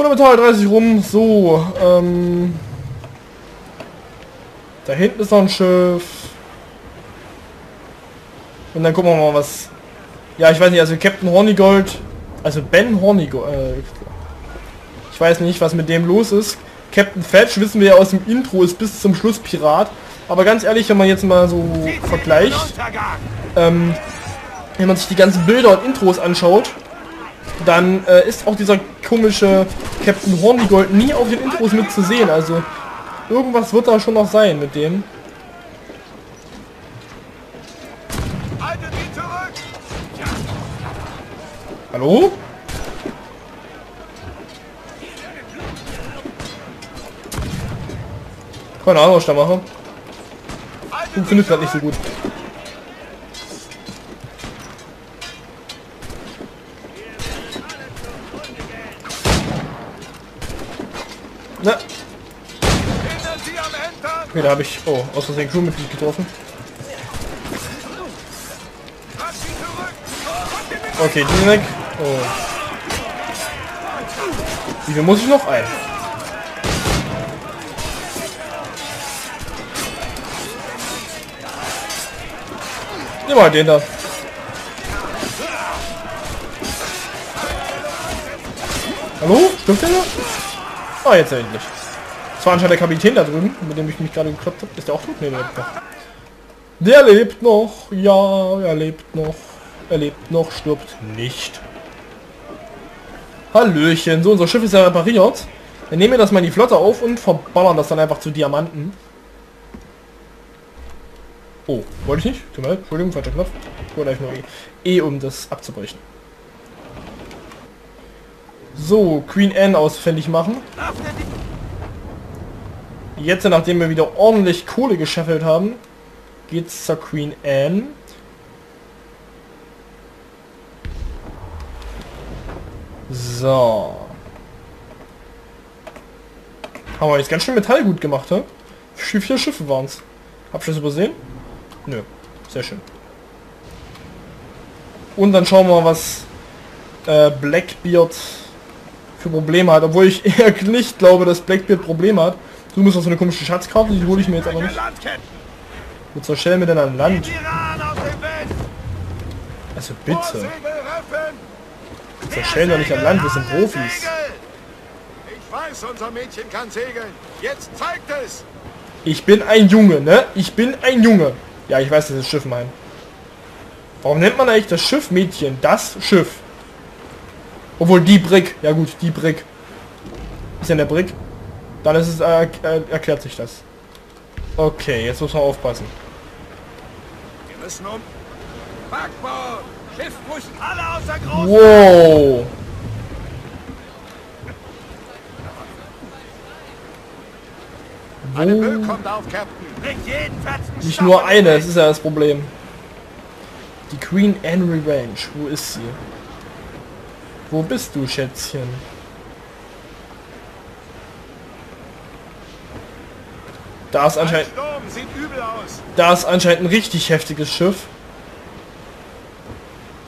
Fundamental 30 rum. So, ähm... Da hinten ist noch ein Schiff. Und dann gucken wir mal, was... Ja, ich weiß nicht, also Captain Hornigold... Also Ben Hornigold... Äh, ich weiß nicht, was mit dem los ist. Captain Fetch, wissen wir ja aus dem Intro, ist bis zum Schluss Pirat. Aber ganz ehrlich, wenn man jetzt mal so vergleicht... Ähm, wenn man sich die ganzen Bilder und Intros anschaut, dann äh, ist auch dieser komische Captain Hornigold nie auf den Intros mit zu sehen. Also irgendwas wird da schon noch sein mit dem. Hallo? Keine Ahnung, was ich da mache. Funktioniert gerade nicht so gut. Na. Okay, da habe ich... Oh, aus Versehen Crewmitglied getroffen. Okay, die weg. Oh. Wie viel muss ich noch ein? Nimm mal den da. Hallo? Stimmt der noch? Ah, jetzt endlich. Das war anscheinend der Kapitän da drüben, mit dem ich mich gerade gekloppt habe. Ist der auch tot? Nee, der lebt noch. Der lebt noch. Ja, er lebt noch. Er lebt noch, stirbt nicht. Hallöchen. So, unser Schiff ist ja repariert. Dann nehmen wir das mal in die Flotte auf und verballern das dann einfach zu Diamanten. Oh, wollte ich nicht? Tut mir leid. Entschuldigung, falscher Knopf. Ich wollte einfach nur E, e, um das abzubrechen. So, Queen Anne ausfällig machen. Jetzt, nachdem wir wieder ordentlich Kohle gescheffelt haben, geht's zur Queen Anne. So. Haben wir jetzt ganz schön Metall gut gemacht, hä? Vier, vier Schiffe waren es. Hab ich das übersehen? Nö. Sehr schön. Und dann schauen wir mal, was äh, Blackbeard für Probleme hat. Obwohl ich eher nicht glaube, dass Blackbeard Probleme hat. Du musst noch so eine komische Schatzkarte, die hole ich mir jetzt aber nicht. Wo zur Schelle mit an Land? Also bitte. Zerschellen doch nicht an Land, wir sind Profis. Ich weiß, unser Mädchen kann segeln. Jetzt zeigt es. Ich bin ein Junge, ne? Ich bin ein Junge. Ja, ich weiß, das ist Schiff mein. Warum nennt man eigentlich das Schiff Mädchen? Das Schiff. Obwohl die Brick. Ja gut, die Brick. Ist ja der Brick. Dann ist es äh, äh, erklärt sich das. Okay, jetzt muss man aufpassen. Wir müssen um. Backbord! Schiff pushen alle außer Groß. Wow. Eine Müll kommt auf, Captain. Bringt jeden fetzen Nicht nur eine, das ist ja das Problem. Die Queen Anne Revenge. Wo ist sie? Wo bist du, Schätzchen? Da ist anscheinend... Da ist anscheinend ein richtig heftiges Schiff.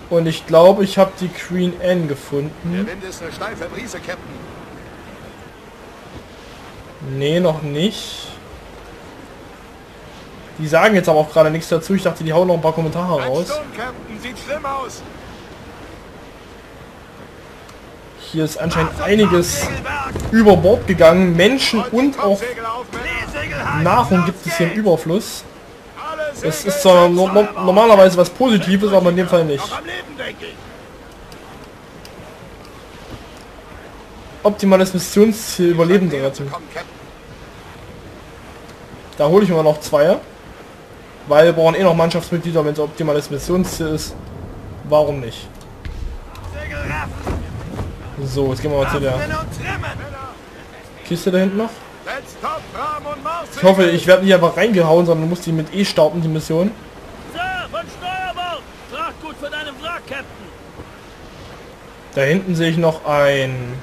Und ich glaube, ich habe die Queen Anne gefunden. Der Wind ist eine steife Brise, Captain. Nee, noch nicht. Die sagen jetzt aber auch gerade nichts dazu. Ich dachte, die hauen noch ein paar Kommentare raus. Sturm, Captain. Sieht schlimm aus. Hier ist anscheinend einiges über Bord gegangen. Menschen und auch Nahrung gibt es hier im Überfluss. Es ist zwar no no normalerweise was Positives, aber in dem Fall nicht. Optimales Missionsziel Überlebende Captain. Da hole ich mir noch zwei. Weil wir brauchen eh noch Mannschaftsmitglieder, wenn es optimales Missionsziel ist. Warum nicht? So, jetzt gehen wir mal zu der. Kiste da hinten noch. Ich hoffe, ich werde nicht einfach reingehauen, sondern muss die mit E starten, die Mission. Da hinten sehe ich noch ein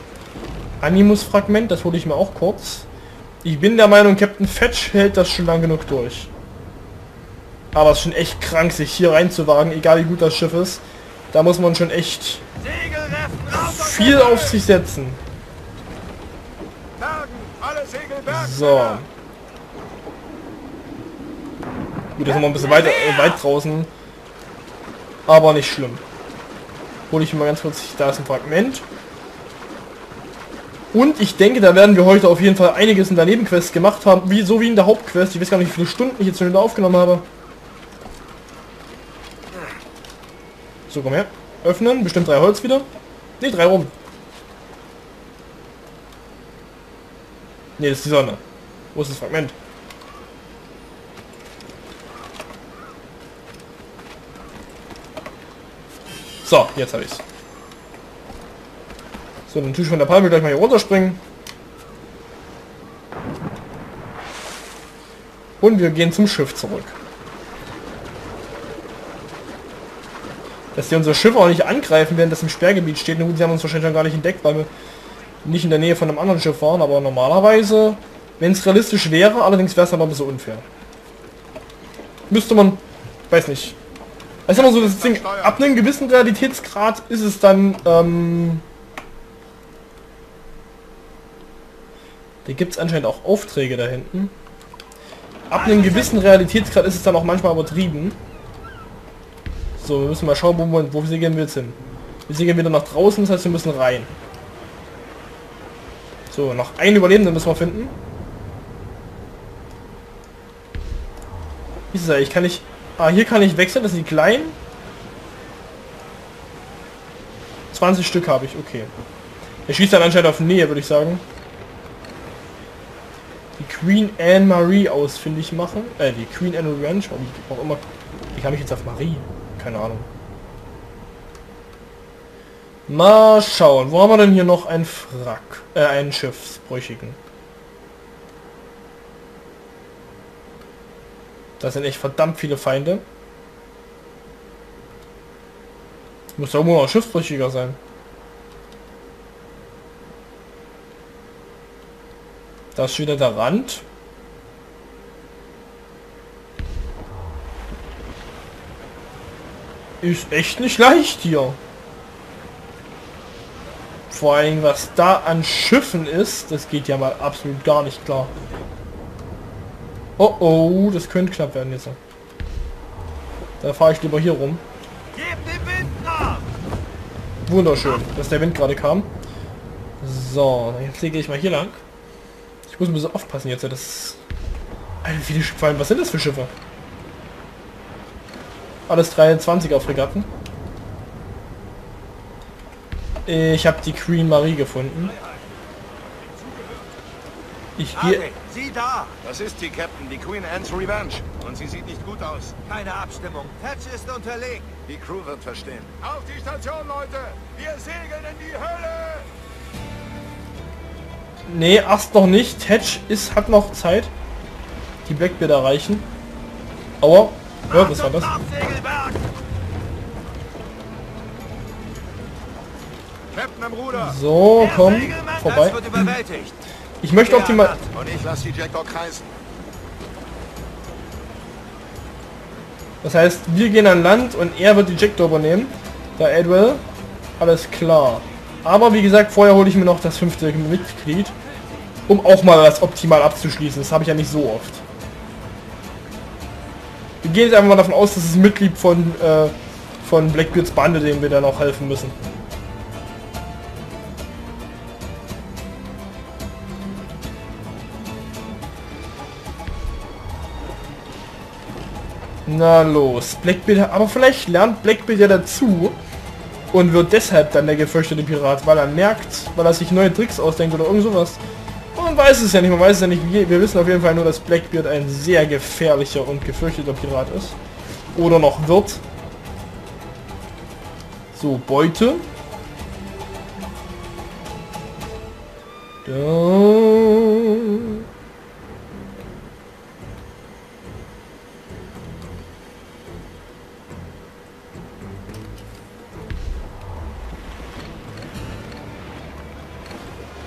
Animus-Fragment, das hole ich mir auch kurz. Ich bin der Meinung, Captain Fetch hält das schon lang genug durch. Aber es ist schon echt krank, sich hier reinzuwagen, egal wie gut das Schiff ist. Da muss man schon echt Segel raffen, raus aus viel auf sich setzen. So. Gut, das ist noch ein bisschen weit, äh, weit draußen. Aber nicht schlimm. Hole ich mal ganz kurz, da ist ein Fragment. Und ich denke, da werden wir heute auf jeden Fall einiges in der Nebenquest gemacht haben, wie so wie in der Hauptquest. Ich weiß gar nicht, wie viele Stunden ich jetzt schon wieder aufgenommen habe. So, komm her. Öffnen, bestimmt drei Holz wieder. Ne, drei rum. Ne, das ist die Sonne. Wo ist das Fragment? So, jetzt habe ich's. So, dann tue ich von der Palme gleich mal hier runterspringen. Und wir gehen zum Schiff zurück. Dass die unser Schiff auch nicht angreifen, während das im Sperrgebiet steht. Na gut, sie haben uns wahrscheinlich schon gar nicht entdeckt, weil wir nicht in der Nähe von einem anderen Schiff waren. Aber normalerweise, wenn es realistisch wäre, allerdings wäre es aber ein bisschen unfair. Müsste man, weiß nicht. Ist immer so das Ding, ab einem gewissen Realitätsgrad ist es dann, ähm, Da gibt es anscheinend auch Aufträge da hinten. Ab einem gewissen Realitätsgrad ist es dann auch manchmal übertrieben. So, wir müssen mal schauen, wo, wir, wo segeln wir jetzt hin. Wir segeln wieder nach draußen, das heißt wir müssen rein. So, noch einen Überlebenden müssen wir finden. Wie ist es eigentlich? Kann ich... Ah, hier kann ich wechseln, das sind die kleinen. 20 Stück habe ich, okay. Er schießt dann anscheinend auf Nähe, würde ich sagen. Die Queen Anne Marie ausfindig machen. Äh, die Queen Anne Ranch, warum auch immer. Wie kam ich jetzt auf Marie? Keine Ahnung. Mal schauen. Wo haben wir denn hier noch ein Frack? Äh, einen Schiffsbrüchigen. Das sind echt verdammt viele Feinde. Muss ja irgendwo noch Schiffsbrüchiger sein. Da ist wieder der Rand. Ist echt nicht leicht hier. Vor allem, was da an Schiffen ist, das geht ja mal absolut gar nicht klar. Oh oh, das könnte knapp werden jetzt. Da fahre ich lieber hier rum. Wunderschön, dass der Wind gerade kam. So, jetzt lege ich mal hier lang. Ich muss ein bisschen aufpassen jetzt. Das Alter, viele Schiffe. Was sind das für Schiffe? Alles 23er Fregatten. Ich habe die Queen Marie gefunden. Ich gehe... Sie da! Das ist die Captain, die Queen Anne's Revenge. Und sie sieht nicht gut aus. Keine Abstimmung. Patch ist unterlegen. Die Crew wird verstehen. Auf die Station, Leute! Wir segeln in die Hölle! Nee, erst noch nicht. Hatch ist, hat noch Zeit. Die Blackbeard erreichen. Aua. Ja, was war das? So, komm. Vorbei. Ich möchte optimal... Und ich lasse die Jackdaw kreisen. Das heißt, wir gehen an Land und er wird die Jackdaw übernehmen. Da Edwell. Alles klar. Aber wie gesagt, vorher hole ich mir noch das fünfte Mitglied, um auch mal das optimal abzuschließen. Das habe ich ja nicht so oft. Wir gehen jetzt einfach mal davon aus, dass es ein Mitglied von, äh, von Blackbeards Bande, dem wir dann auch helfen müssen. Na los, Blackbeard, aber vielleicht lernt Blackbeard ja dazu und wird deshalb dann der gefürchtete Pirat, weil er merkt, weil er sich neue Tricks ausdenkt oder irgend sowas. Weiß es ja nicht, man weiß es ja nicht. Wir wissen auf jeden Fall nur, dass Blackbeard ein sehr gefährlicher und gefürchteter Pirat ist. Oder noch wird. So, Beute. Da.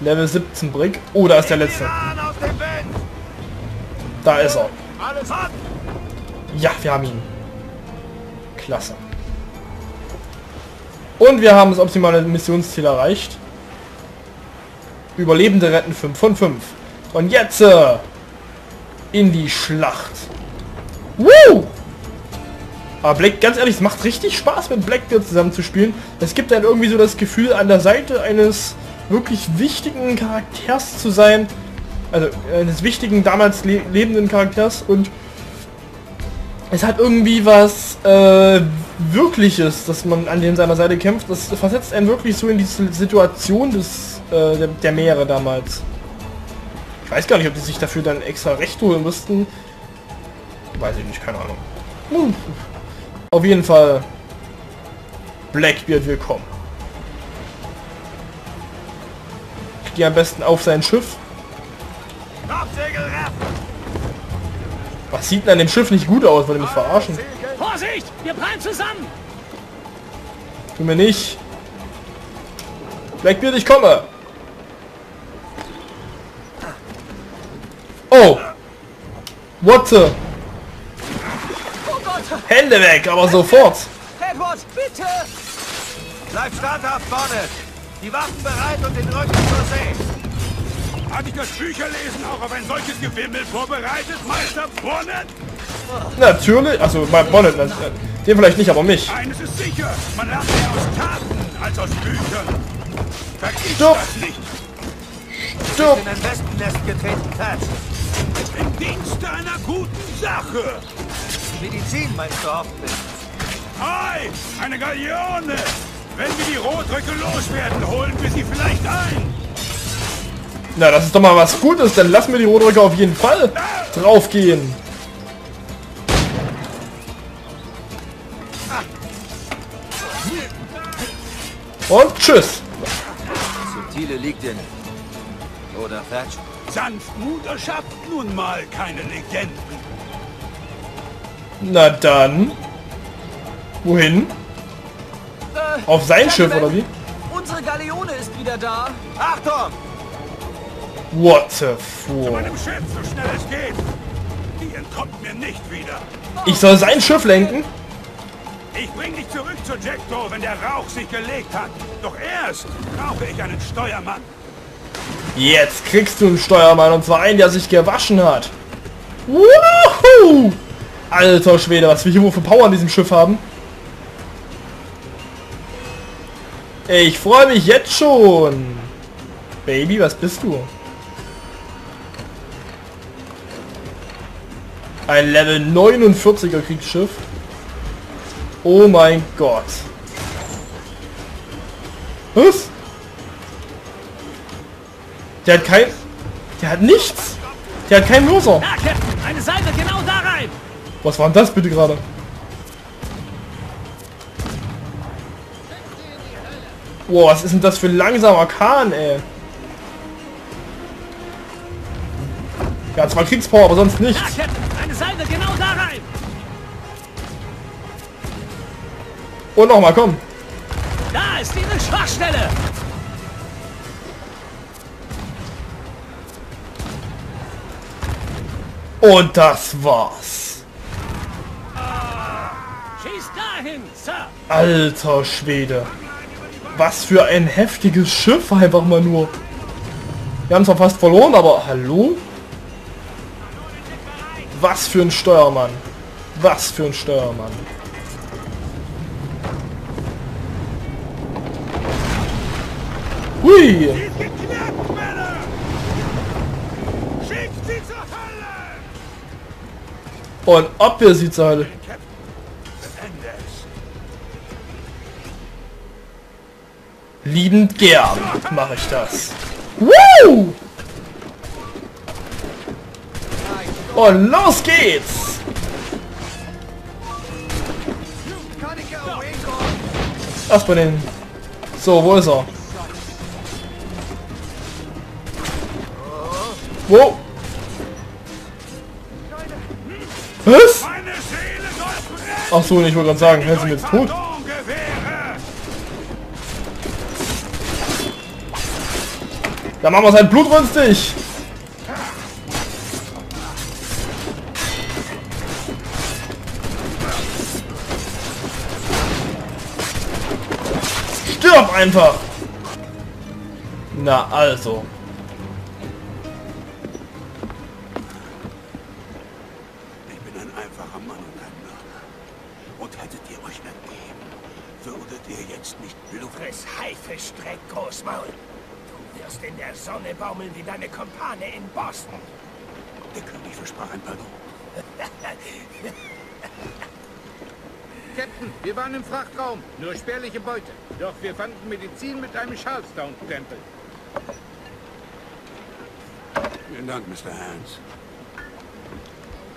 Level 17 Brick. Oh, da ist der letzte. Da ist er. Ja, wir haben ihn. Klasse. Und wir haben das optimale Missionsziel erreicht. Überlebende retten 5 von 5. Und jetzt äh, in die Schlacht. Woo! Aber Black, ganz ehrlich, es macht richtig Spaß mit Blackbeard zusammen zu spielen. Es gibt dann irgendwie so das Gefühl, an der Seite eines wirklich wichtigen Charakters zu sein. Also eines wichtigen, damals le lebenden Charakters. Und es hat irgendwie was äh, Wirkliches, dass man an dem seiner Seite kämpft. Das versetzt einen wirklich so in diese Situation des, äh, der, der Meere damals. Ich weiß gar nicht, ob die sich dafür dann extra Recht holen mussten. Weiß ich nicht, keine Ahnung. Hm. Auf jeden Fall Blackbeard willkommen. Die am besten auf sein Schiff. Was sieht denn an dem Schiff nicht gut aus? Wollt ihr mich verarschen? Vorsicht! Wir prallen zusammen! Tu mir nicht. Blackbeard, ich komme. Oh. What the? Oh! Hände weg, aber sofort. Edward, bitte! Bleib standhaft, Bonnet! Die Waffen bereit und den Rücken zur See! Hat ich das Bücherlesen auch auf ein solches Gewimmel vorbereitet, Meister Bonnet? Natürlich. Also mein Bonnet. äh, Den vielleicht nicht, aber mich. Eines ist sicher, man lernt mehr aus Taten als aus Büchern. Vergiss Stopp. das nicht. Stopp. In ein Wespennest getreten, Thatch. Im Dienste einer guten Sache. Medizin meinst du hoffentlich? Hi, eine Galeone. Wenn wir die Rotröcke loswerden, holen wir sie vielleicht ein. Na, das ist doch mal was Gutes. Dann lassen wir die Rotröcke auf jeden Fall draufgehen. Und tschüss. Subtile liegt in... Oder Thatch? Sanftmut erschafft nun mal keine Legenden. Na dann. Wohin? Äh, Auf sein Schiff, oder wie? Unsere Galeone ist wieder da. Achtung! What the fuck? so. Ich soll sein Schiff lenken? Ich bring dich zurück zu Jackdaw, wenn der Rauch sich gelegt hat. Doch erst brauche ich einen Steuermann. Jetzt kriegst du einen Steuermann und zwar einen, der sich gewaschen hat. Wuhu! Alter Schwede, was wir hier wohl für Power an diesem Schiff haben. Ich freue mich jetzt schon. Baby, was bist du? Ein Level 49er Kriegsschiff. Oh mein Gott. Was? Der hat kein... Der hat nichts. Der hat keinen Loser. Eine Seite genau da rein! Was war denn das bitte gerade? Boah, was ist denn das für ein langsamer Kahn, ey? Ja, zwar Kriegspower, aber sonst Seite genau! Und nochmal, komm. Da ist diese Schwachstelle! Und das war's. Sir! Alter Schwede. Was für ein heftiges Schiff einfach mal nur. Wir haben zwar fast verloren, aber hallo? Was für ein Steuermann. Was für ein Steuermann. Hui. Und ob wir sie zur Hölle. Liebend gern mache ich das. Woo! Und los geht's! Erstmal den... So, wo ist er? Wo? Was? Ach so, ich wollte gerade sagen, sind wir jetzt tot? Dann machen wir sein blutrünstig! Stirb einfach! Na also. Captain, wir waren im Frachtraum. Nur spärliche Beute. Doch wir fanden Medizin mit einem Charlestown-Tempel. Vielen Dank, Mr. Hans.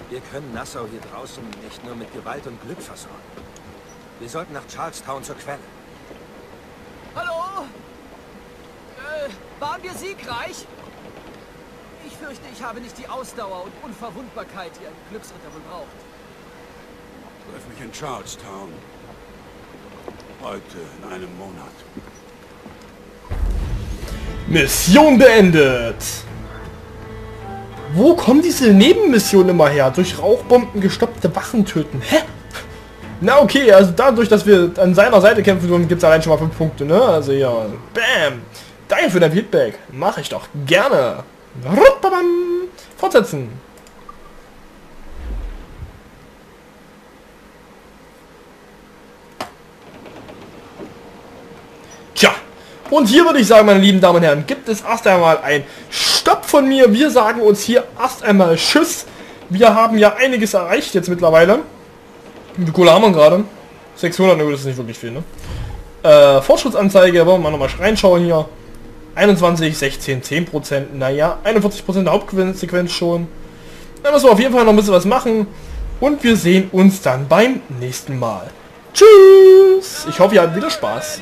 Wir können Nassau hier draußen nicht nur mit Gewalt und Glück versorgen. Wir sollten nach Charlestown zur Quelle. Hallo? Äh, waren wir siegreich? Ich fürchte, ich habe nicht die Ausdauer und Unverwundbarkeit, die ein Glücksritter wohl braucht. Treff mich in Charlestown. Heute in einem Monat. Mission beendet. Wo kommen diese Nebenmissionen immer her? Durch Rauchbomben gestoppte Wachen töten. Hä? Na okay, also dadurch, dass wir an seiner Seite kämpfen können, gibt es allein schon mal 5 Punkte, ne? Also ja, bam. Danke für dein Feedback. Mache ich doch gerne. Fortsetzen. Und hier würde ich sagen, meine lieben Damen und Herren, gibt es erst einmal ein Stopp von mir. Wir sagen uns hier erst einmal Tschüss. Wir haben ja einiges erreicht jetzt mittlerweile. Wie Kohle haben wir gerade? 600, na gut, das ist nicht wirklich viel, ne? Äh, Fortschrittsanzeige, wollen wir mal nochmal reinschauen hier. 21, 16, 10%, naja, 41% der Hauptsequenz schon. Da müssen wir auf jeden Fall noch ein bisschen was machen. Und wir sehen uns dann beim nächsten Mal. Tschüss! Ich hoffe, ihr habt wieder Spaß.